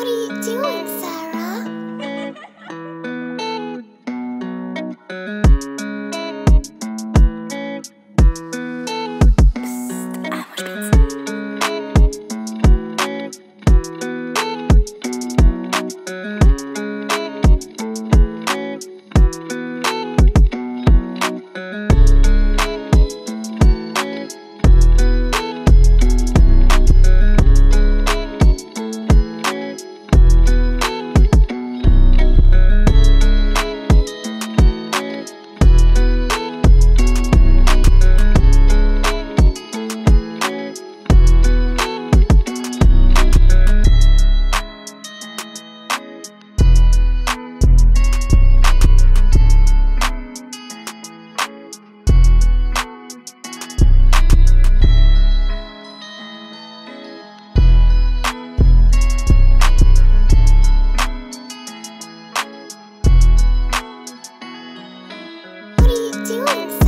What are you doing, do.